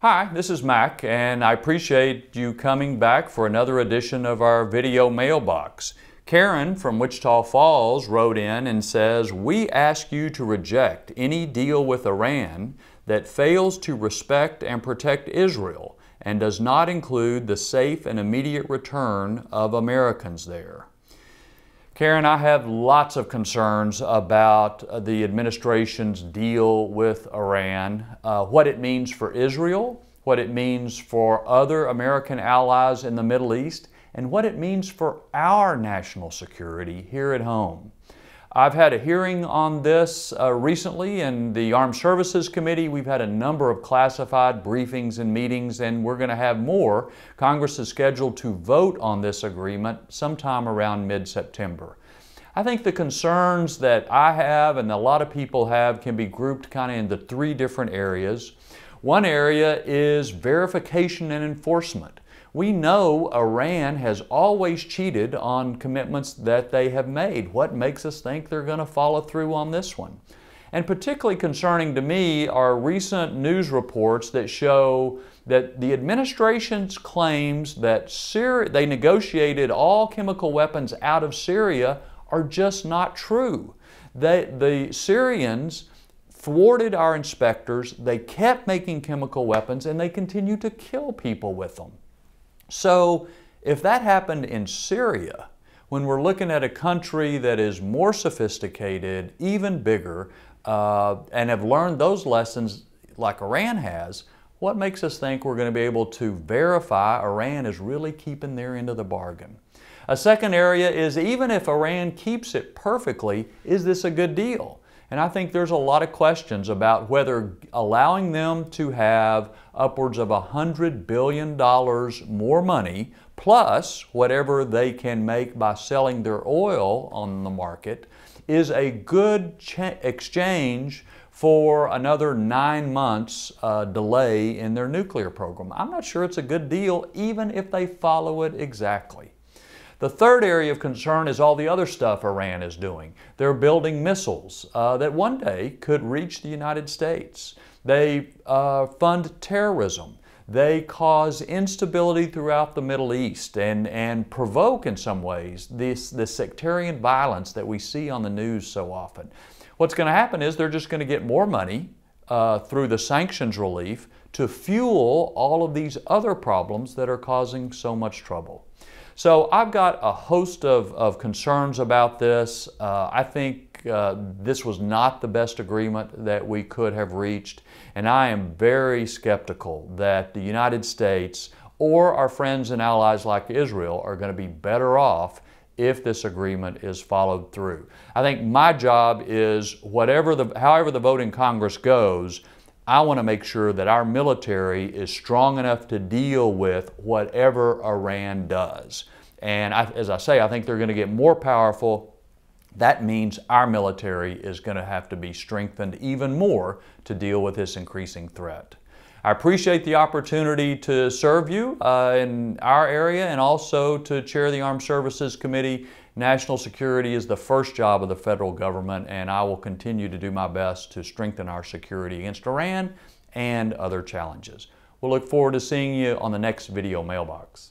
Hi, this is Mac, and I appreciate you coming back for another edition of our video mailbox. Karen from Wichita Falls wrote in and says, We ask you to reject any deal with Iran that fails to respect and protect Israel and does not include the safe and immediate return of Americans there. Karen, I have lots of concerns about uh, the administration's deal with Iran, uh, what it means for Israel, what it means for other American allies in the Middle East, and what it means for our national security here at home. I've had a hearing on this uh, recently in the Armed Services Committee. We've had a number of classified briefings and meetings, and we're going to have more. Congress is scheduled to vote on this agreement sometime around mid September. I think the concerns that I have and a lot of people have can be grouped kind of into three different areas. One area is verification and enforcement. We know Iran has always cheated on commitments that they have made. What makes us think they're going to follow through on this one? And particularly concerning to me are recent news reports that show that the administration's claims that Syria, they negotiated all chemical weapons out of Syria are just not true. They, the Syrians thwarted our inspectors, they kept making chemical weapons, and they continue to kill people with them. So if that happened in Syria, when we're looking at a country that is more sophisticated, even bigger, uh, and have learned those lessons like Iran has, what makes us think we're going to be able to verify Iran is really keeping their end of the bargain? A second area is even if Iran keeps it perfectly, is this a good deal? And I think there's a lot of questions about whether allowing them to have upwards of $100 billion more money, plus whatever they can make by selling their oil on the market, is a good exchange for another nine months uh, delay in their nuclear program. I'm not sure it's a good deal, even if they follow it exactly. The third area of concern is all the other stuff Iran is doing. They're building missiles uh, that one day could reach the United States. They uh, fund terrorism. They cause instability throughout the Middle East and, and provoke, in some ways, this, this sectarian violence that we see on the news so often. What's going to happen is they're just going to get more money uh, through the sanctions relief to fuel all of these other problems that are causing so much trouble. So I've got a host of, of concerns about this. Uh, I think uh, this was not the best agreement that we could have reached, and I am very skeptical that the United States or our friends and allies like Israel are going to be better off if this agreement is followed through. I think my job is whatever the, however the vote in Congress goes, I want to make sure that our military is strong enough to deal with whatever Iran does. And I, as I say, I think they're going to get more powerful. That means our military is going to have to be strengthened even more to deal with this increasing threat. I appreciate the opportunity to serve you uh, in our area and also to chair the Armed Services Committee National security is the first job of the federal government, and I will continue to do my best to strengthen our security against Iran and other challenges. We'll look forward to seeing you on the next video mailbox.